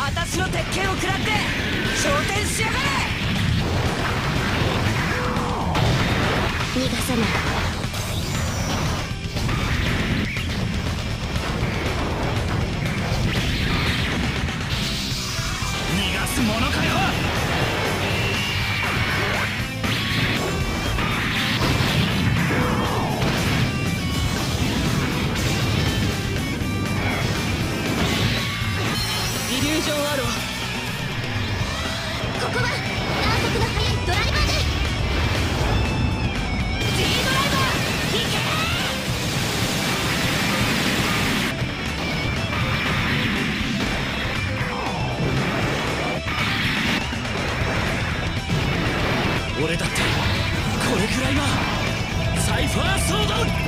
私の鉄拳を食らって昇天しやがれ。逃がさない。俺だってこれくらいはサイファーソードビー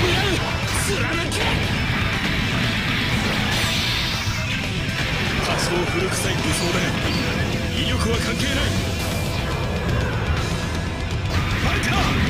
ムラ貫け多少古臭い武装で威力は関係ない!ファイター